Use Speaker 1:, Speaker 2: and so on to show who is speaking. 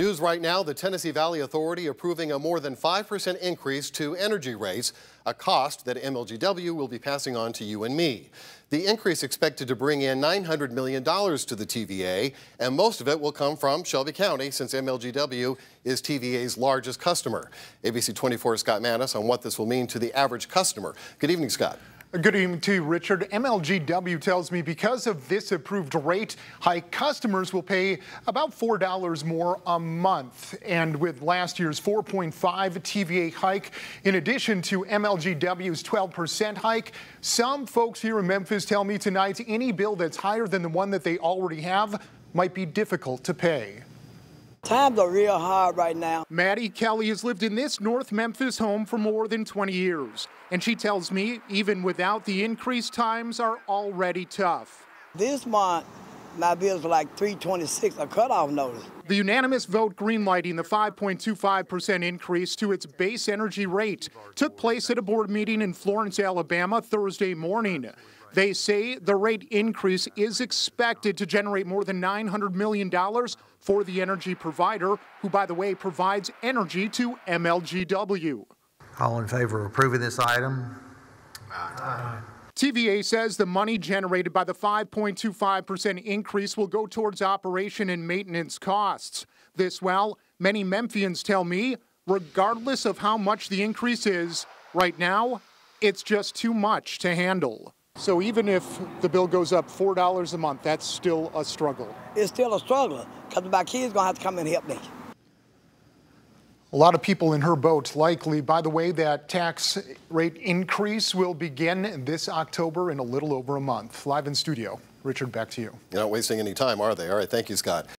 Speaker 1: News right now, the Tennessee Valley Authority approving a more than 5% increase to energy rates, a cost that MLGW will be passing on to you and me. The increase expected to bring in $900 million to the TVA, and most of it will come from Shelby County since MLGW is TVA's largest customer. ABC 24's Scott Manis on what this will mean to the average customer. Good evening, Scott.
Speaker 2: Good evening to you, Richard. MLGW tells me because of this approved rate hike, customers will pay about $4 more a month. And with last year's 4.5 TVA hike, in addition to MLGW's 12% hike, some folks here in Memphis tell me tonight any bill that's higher than the one that they already have might be difficult to pay.
Speaker 3: Times are real hard right now.
Speaker 2: Maddie Kelly has lived in this North Memphis home for more than 20 years. And she tells me even without the increase, times are already tough.
Speaker 3: This month, my bills are like 326, a cutoff notice.
Speaker 2: The unanimous vote greenlighting the 5.25% increase to its base energy rate took place at a board meeting in Florence, Alabama Thursday morning. They say the rate increase is expected to generate more than $900 million for the energy provider, who, by the way, provides energy to MLGW.
Speaker 4: All in favor of approving this item?
Speaker 2: Aye. TVA says the money generated by the 5.25% increase will go towards operation and maintenance costs. This, well, many Memphians tell me, regardless of how much the increase is, right now, it's just too much to handle. So even if the bill goes up $4 a month, that's still a struggle.
Speaker 3: It's still a struggle because my kids going to have to come and help me.
Speaker 2: A lot of people in her boat likely. By the way, that tax rate increase will begin this October in a little over a month. Live in studio, Richard, back to you.
Speaker 1: You're not wasting any time, are they? All right, thank you, Scott.